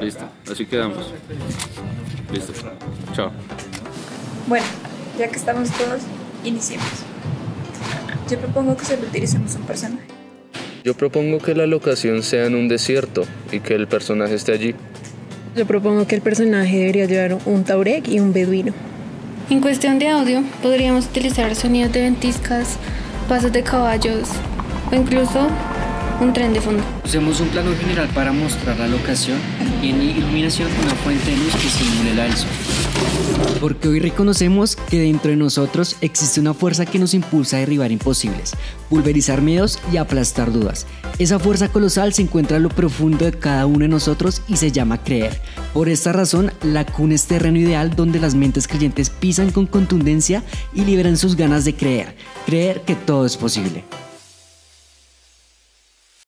Listo, así quedamos. Listo. Chao. Bueno, ya que estamos todos, iniciemos. Yo propongo que solo utilicemos un personaje. Yo propongo que la locación sea en un desierto y que el personaje esté allí. Yo propongo que el personaje debería llevar un taurek y un beduino. En cuestión de audio, podríamos utilizar sonidos de ventiscas, pasos de caballos o incluso un tren de fondo. Usemos un plano general para mostrar la locación y en iluminación una fuente de luz que simule la del sol. Porque hoy reconocemos que dentro de nosotros existe una fuerza que nos impulsa a derribar imposibles, pulverizar miedos y aplastar dudas. Esa fuerza colosal se encuentra en lo profundo de cada uno de nosotros y se llama creer. Por esta razón, la cuna es terreno ideal donde las mentes creyentes pisan con contundencia y liberan sus ganas de creer, creer que todo es posible.